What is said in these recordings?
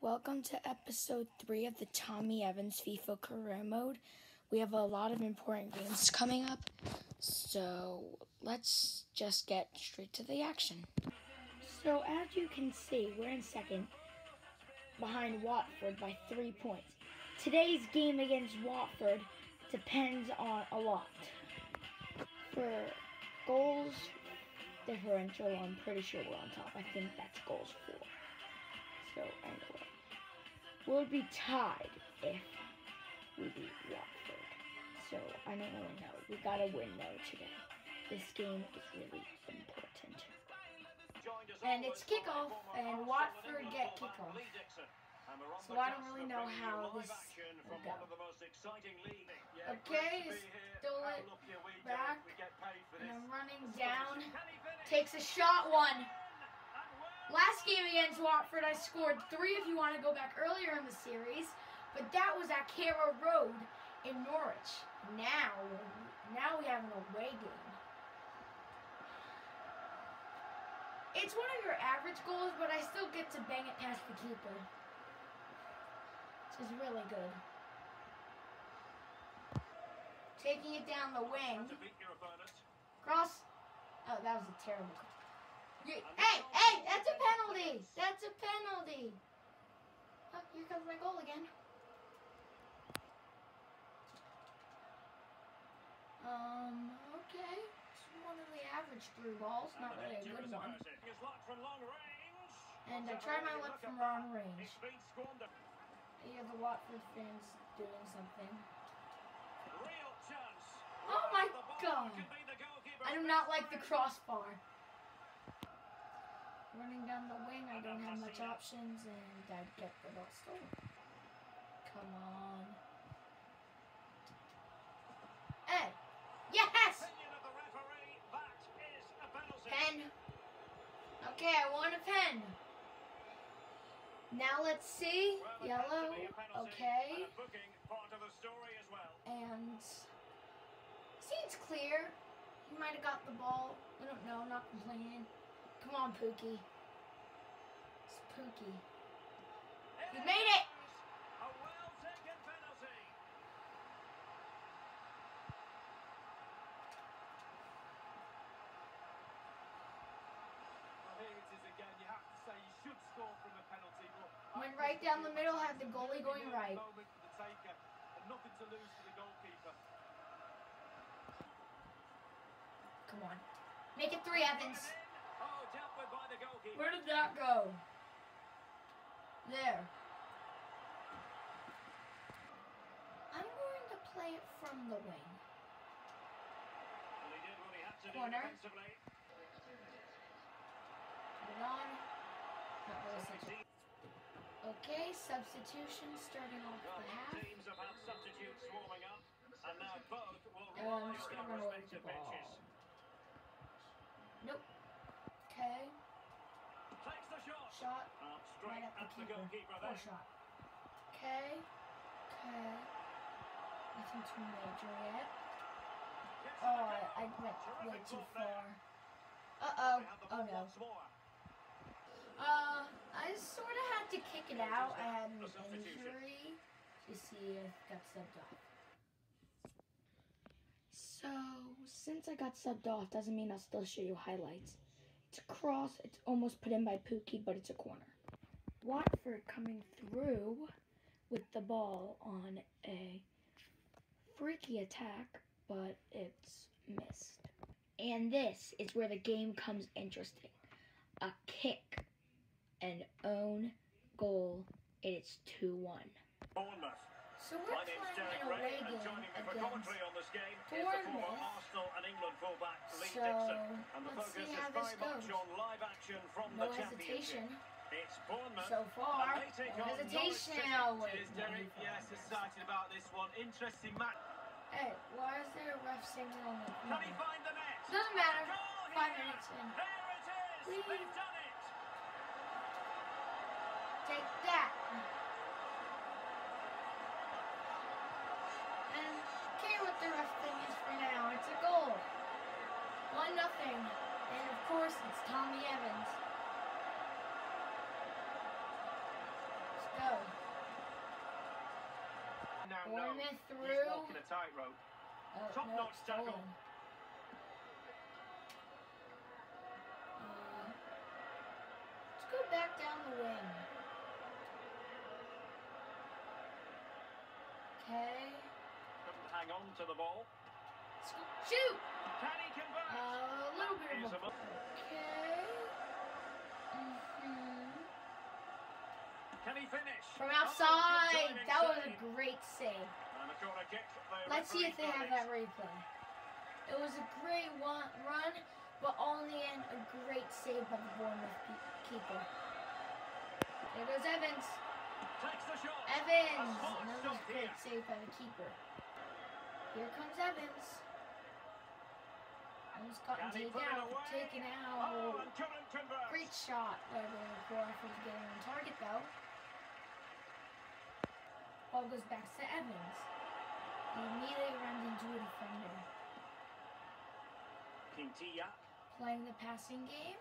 Welcome to episode three of the Tommy Evans FIFA Career Mode. We have a lot of important games coming up, so let's just get straight to the action. So, as you can see, we're in second behind Watford by three points. Today's game against Watford depends on a lot. For goals differential, I'm pretty sure we're on top. I think that's goals four. So anyway, we'll be tied if we beat Watford. So I don't really know. We gotta win though today. This game is really important. And it's kickoff, and Watford get kickoff. So I don't really know how this will go. Okay, he's stole it back, and I'm running down. Takes a shot, one. Last game against Watford, I scored three if you want to go back earlier in the series, but that was at Carrow Road in Norwich. Now, now we have an away game. It's one of your average goals, but I still get to bang it past the keeper. Which is really good. Taking it down the wing. Cross. Oh, that was a terrible Hey, hey, that's a penalty. That's a penalty. Oh, here comes my goal again. Um, okay. It's one of the average through balls, not really a good one. And I tried my luck from long range. You have the Watford fans doing something. Oh my god! I do not like the crossbar. Running down the wing, I don't have much options, and I get the ball stolen. Come on. Hey! Yes! Pen. Okay, I want a pen. Now let's see. Yellow. Okay. And seems clear. He might have got the ball. I don't know. Not complaining. Come on, Pukki. It's Pukki. You made it! Went right down the middle, had the goalie going right. Come on. Make it three, Evans. Where did that go? There. I'm going to play it from the wing. Corner. Put on. Not really such a... Okay, substitution starting off the half. Teams have had substitutes warming up, and now both will Oh, I'm just on gonna their run away respective the ball. benches. Nope. Okay. Takes the shot. Shot. Right straight at at the the keeper. goalkeeper there. shot. Okay. Okay. Nothing too major yet. Oh, I. I went way too far. Uh-oh. Oh, no. Uh, I sort of had to kick it out. I had an injury. You see, I got subbed off. So, since I got subbed off, doesn't mean I'll still show you highlights. It's a cross, it's almost put in by Pukki, but it's a corner. Watford coming through with the ball on a freaky attack, but it's missed. And this is where the game comes interesting. A kick, an own goal, and it's 2 1. Bournemouth. So we're My name's playing Derek an Ray, and joining me for commentary on this game is the former Arsenal and England fullback Lee So, Dixon. And the focus is this very much on live action from no the championship. hesitation. It's Bournemouth. So far, and they take no on hesitation. Norwich Oh, wait, Cheers, Derek. Yes, excited about this one. Interesting match. Hey, why is there a ref signaling the Can he find the net? Doesn't matter. Five here. minutes in. There it is. Please. They've done it. Take that. the rest thing is for now. It's a goal. 1 nothing. And of course, it's Tommy Evans. Let's go. Now, Bournemouth no. through. He's walking a tightrope. Oh, Top-notch no, tackle. Hang on to the ball. Shoot! Can he convert? Uh, a little bit of a Okay. hmm Can he finish? From outside. That was a great save. And a corner kick. Let's see if they have that replay. It was a great one, run, but all in the end, a great save by the Bournemouth keeper. There goes Evans. Takes the shot. Evans! Another great save by the keeper. Here comes Evans. Almost gotten taken out. Taken Oh, out. convert. Great shot by the Warford getting on target though. Ball goes back to Evans. He immediately runs into a defender. Quintilla. Playing the passing game.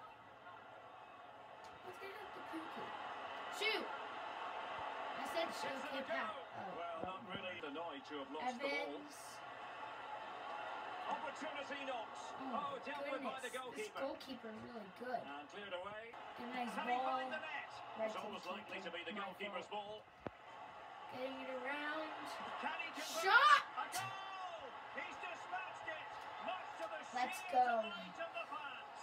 Let's get up the cuckoo. Shoot! I said shoot, Gets okay, it to Pat. go. Well, not really annoyed to have lost the ball. Opportunity knocks. Oh, Oh, dealt with by the This goalkeeper. goalkeeper is really good. And cleared away. A nice Can he ball. find the net? Right It's almost likely to be the. My goalkeeper's ball. Getting it around. Can he? Shot! A goal! He's dispatched it. Much to the Let's go. delight of the fans.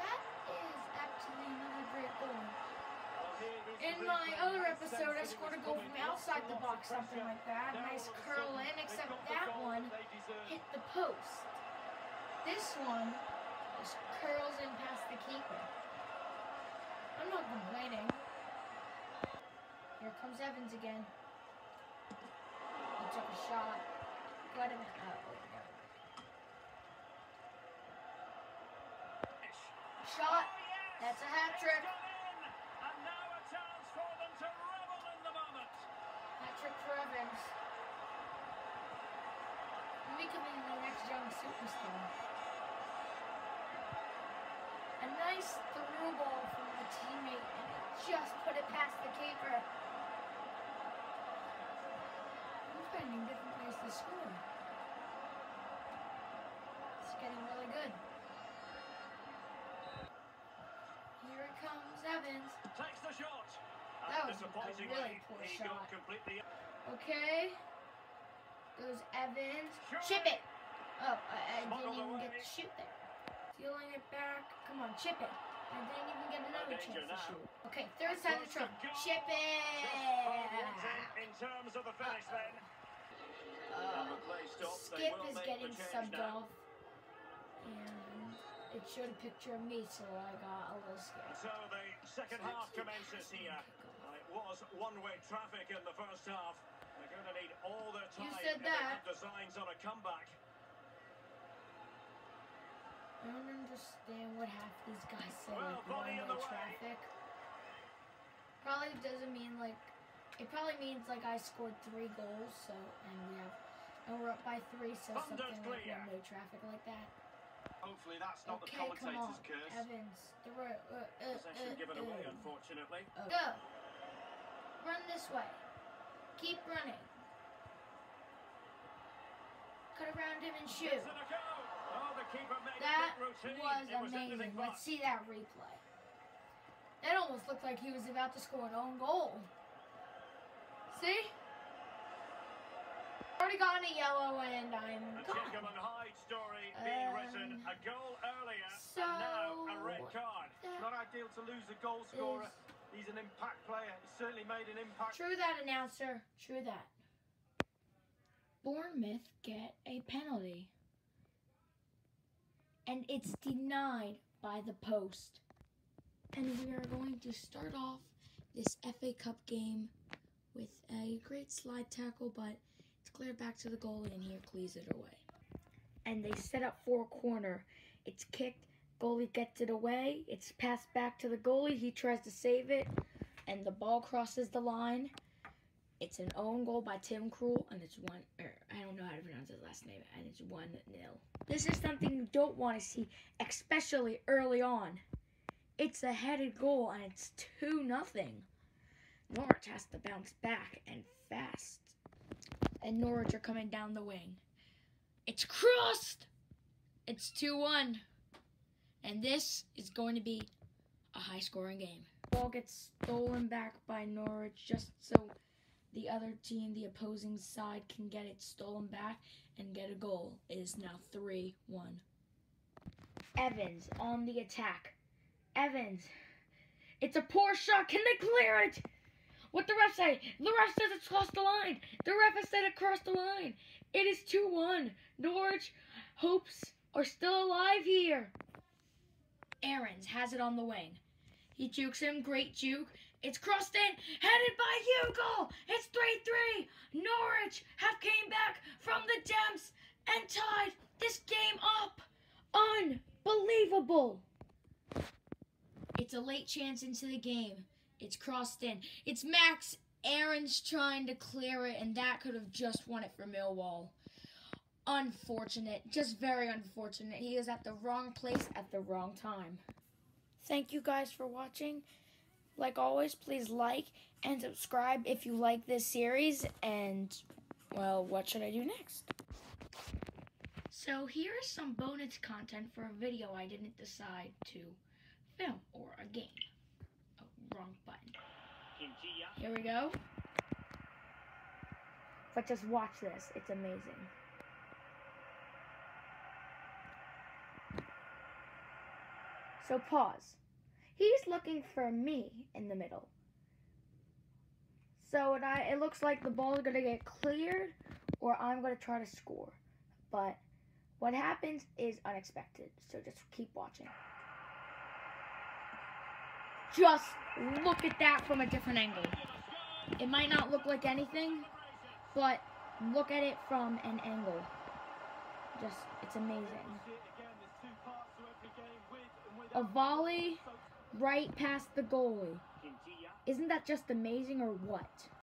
That is actually another great goal. Well, here is the In my other episode, I scored a goal from outside the box, something like that. Nice curl in, except that one hit the post. This one just curls in past the keeper. I'm not complaining. Here comes Evans again. He took a shot. Got him. Oh, wait. Shot. Oh! That's a hat trick. To revel in the moment. Hat trick Evans. Becoming the next young superstar. A nice through ball from a teammate, and it just put it past the keeper. I'm finding different ways to score. It's getting really good. Here it comes, Evans. Takes the shot. That And was a really poor he shot. got completely. Okay. Goes Evans. Chip it. Oh, I, I didn't even get to shoot there. Stealing it back. Come on, chip it. I didn't even get another danger chance to shoot. Okay, third time the Close to trump. Chip it. in, in terms of the finish Uh-oh. then. Uh, And the play stops. They Skip is getting subbed now. off. And it showed a picture of me, so I got a little scared. So the second half commences here. And it was one-way traffic in the first half. They're going to need all their time. You time said if they that. have designs on a comeback. I don't understand what half these guys say, Well, like body in the one-way traffic. Probably doesn't mean like, it probably means like I scored three goals, so, and we have, and we're up by three, so Thunder's something like one-way traffic like that. Hopefully that's not okay, the come on, commentator's curse. Evans, throw, uh, uh, Possession uh, given uh. away, unfortunately. Oh. Go. Run this way. Keep running. Cut around him and shoot. Gives it a go. Oh, the keeper made That a was it amazing. but. Let's see that replay. That almost looked like he was about to score an own goal. See? Already gotten a yellow and I'm gone. Jekyll and Hyde story being Um, written. A goal earlier, so- and now a red card. Not ideal to lose a goal scorer. He's an impact player. He's certainly made an impact. true that announcer. True that. Bournemouth get a penalty. And it's denied by the post. And we are going to start off this FA Cup game with a great slide tackle, but it's cleared back to the goalie and here clears it away. And they set up for a corner. It's kicked, goalie gets it away, it's passed back to the goalie, he tries to save it, and the ball crosses the line. It's an own goal by Tim Krul, and it's one. Or I don't know how to pronounce his last name, and it's one nil. This is something you don't want to see, especially early on. It's a headed goal, and it's two nothing. Norwich has to bounce back and fast. And Norwich are coming down the wing. It's crossed! It's 2 1. And this is going to be a high scoring game. Ball gets stolen back by Norwich just so the other team, the opposing side, can get it stolen back and get a goal. It is now 3 1. Evans on the attack. Evans. It's a poor shot. Can they clear it? What the ref say? The ref says it's crossed the line. The ref has said it crossed the line. It is 2 1. Norwich hopes are still alive here. Aarons has it on the wing. He jukes him. Great juke. It's crossed in. Headed by Hugo. It's 3 3. Norwich have came back from the depths and tied this game up. Unbelievable. It's a late chance into the game. It's crossed in. It's Max Aarons trying to clear it, and that could have just won it for Millwall. Unfortunate. Just very unfortunate. He was at the wrong place at the wrong time. Thank you guys for watching. Like always, please like and subscribe if you like this series. And, well, what should I do next? So here's some bonus content for a video I didn't decide to film or a game. Oh, wrong button. Here we go. But just watch this. It's amazing. So pause. He's looking for me in the middle. So it, I, it looks like the ball is going to get cleared or I'm going to try to score. But what happens is unexpected. So just keep watching. Just look at that from a different angle. It might not look like anything, but look at it from an angle. Just, it's amazing. A volley right past the goalie. Isn't that just amazing or what?